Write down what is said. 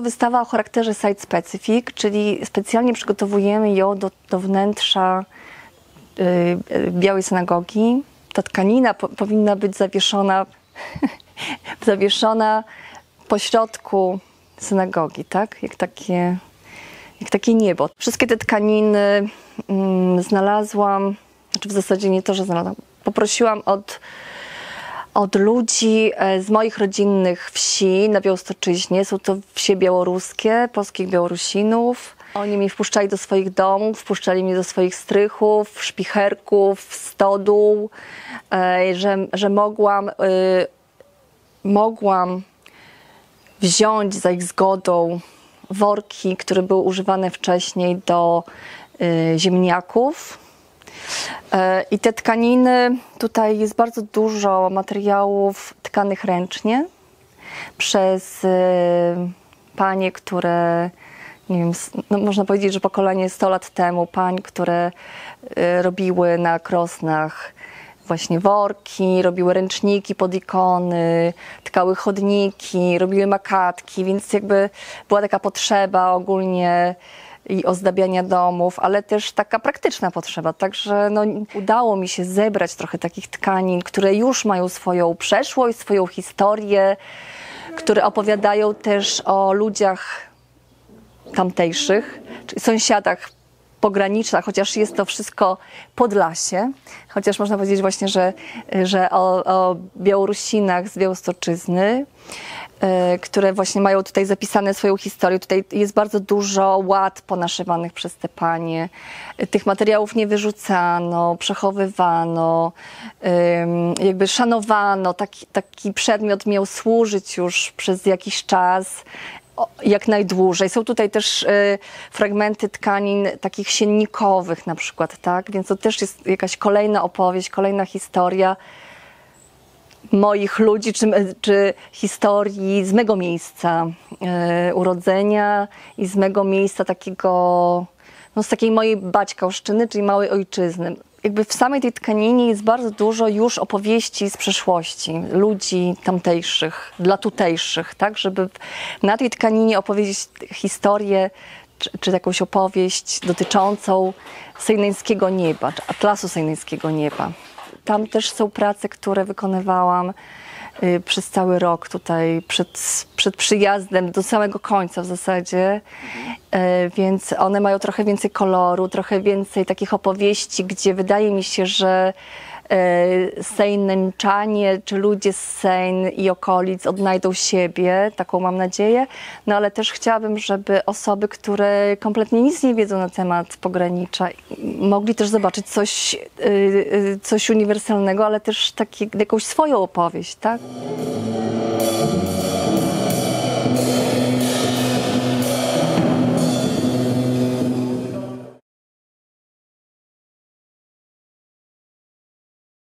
wystawa o charakterze site-specific, czyli specjalnie przygotowujemy ją do, do wnętrza y, y, Białej Synagogi. Ta tkanina po, powinna być zawieszona, zawieszona po środku synagogi, tak? Jak takie, jak takie niebo. Wszystkie te tkaniny mm, znalazłam, znaczy w zasadzie nie to, że znalazłam, poprosiłam od od ludzi e, z moich rodzinnych wsi na Białostoczyźnie. Są to wsie białoruskie, polskich Białorusinów. Oni mnie wpuszczali do swoich domów, wpuszczali mnie do swoich strychów, szpicherków, stodół, e, że, że mogłam, y, mogłam wziąć za ich zgodą worki, które były używane wcześniej do ziemniaków E, I te tkaniny, tutaj jest bardzo dużo materiałów tkanych ręcznie przez e, panie, które nie wiem, no można powiedzieć, że pokolenie 100 lat temu, pań, które e, robiły na krosnach właśnie worki, robiły ręczniki pod ikony, tkały chodniki, robiły makatki, więc jakby była taka potrzeba ogólnie i ozdabiania domów, ale też taka praktyczna potrzeba. Także no, udało mi się zebrać trochę takich tkanin, które już mają swoją przeszłość, swoją historię, które opowiadają też o ludziach tamtejszych, czyli sąsiadach pogranicza, chociaż jest to wszystko Podlasie, chociaż można powiedzieć właśnie, że, że o, o Białorusinach z Białostoczyzny, E, które właśnie mają tutaj zapisane swoją historię. Tutaj jest bardzo dużo ład ponaszywanych przez te panie. Tych materiałów nie wyrzucano, przechowywano, jakby szanowano. Taki, taki przedmiot miał służyć już przez jakiś czas jak najdłużej. Są tutaj też y, fragmenty tkanin takich siennikowych na przykład, tak? Więc to też jest jakaś kolejna opowieść, kolejna historia moich ludzi, czy, czy historii z mego miejsca e, urodzenia i z mego miejsca takiego, no z takiej mojej baćkałszczyny, czyli małej ojczyzny. Jakby w samej tej tkaninie jest bardzo dużo już opowieści z przeszłości, ludzi tamtejszych, dla tutejszych, tak, żeby na tej tkaninie opowiedzieć historię czy, czy jakąś opowieść dotyczącą sejneńskiego nieba, czy atlasu sejneńskiego nieba. Tam też są prace, które wykonywałam przez cały rok tutaj, przed, przed przyjazdem do samego końca w zasadzie, mhm. więc one mają trochę więcej koloru, trochę więcej takich opowieści, gdzie wydaje mi się, że Sejnęczanie czy ludzie z Sejn i okolic odnajdą siebie, taką mam nadzieję, no ale też chciałabym, żeby osoby, które kompletnie nic nie wiedzą na temat pogranicza, mogli też zobaczyć coś, e, e, coś uniwersalnego, ale też taki, jakąś swoją opowieść, tak?